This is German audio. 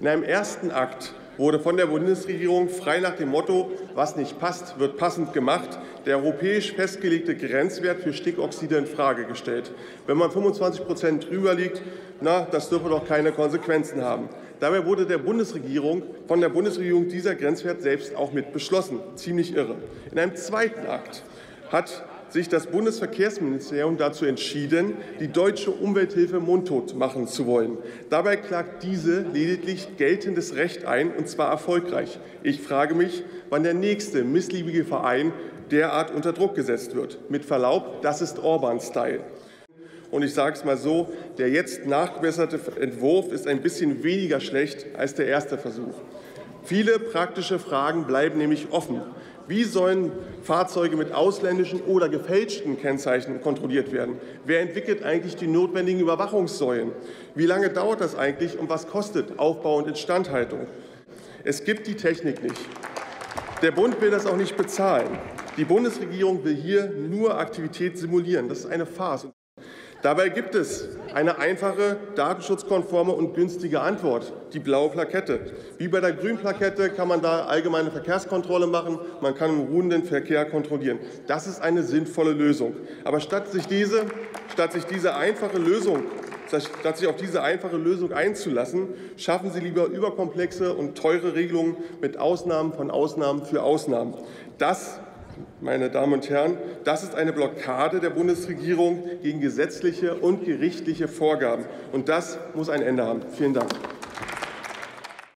In einem ersten Akt wurde von der Bundesregierung frei nach dem Motto, was nicht passt, wird passend gemacht, der europäisch festgelegte Grenzwert für Stickoxide in Frage gestellt. Wenn man 25 Prozent drüber liegt, na, das dürfe doch keine Konsequenzen haben. Dabei wurde der Bundesregierung, von der Bundesregierung dieser Grenzwert selbst auch mit beschlossen. Ziemlich irre. In einem zweiten Akt hat sich das Bundesverkehrsministerium dazu entschieden, die deutsche Umwelthilfe mundtot machen zu wollen. Dabei klagt diese lediglich geltendes Recht ein, und zwar erfolgreich. Ich frage mich, wann der nächste missliebige Verein derart unter Druck gesetzt wird. Mit Verlaub, das ist Orban-Style. Und ich sage es mal so, der jetzt nachgebesserte Entwurf ist ein bisschen weniger schlecht als der erste Versuch. Viele praktische Fragen bleiben nämlich offen. Wie sollen Fahrzeuge mit ausländischen oder gefälschten Kennzeichen kontrolliert werden? Wer entwickelt eigentlich die notwendigen Überwachungssäulen? Wie lange dauert das eigentlich und was kostet Aufbau und Instandhaltung? Es gibt die Technik nicht. Der Bund will das auch nicht bezahlen. Die Bundesregierung will hier nur Aktivität simulieren. Das ist eine Farce. Dabei gibt es eine einfache, datenschutzkonforme und günstige Antwort, die blaue Plakette. Wie bei der grünen Plakette kann man da allgemeine Verkehrskontrolle machen, man kann im ruhenden Verkehr kontrollieren. Das ist eine sinnvolle Lösung. Aber statt sich diese, statt sich diese einfache Lösung statt sich auf diese einfache Lösung einzulassen, schaffen Sie lieber überkomplexe und teure Regelungen mit Ausnahmen von Ausnahmen für Ausnahmen. Das meine Damen und Herren, das ist eine Blockade der Bundesregierung gegen gesetzliche und gerichtliche Vorgaben. Und das muss ein Ende haben. Vielen Dank.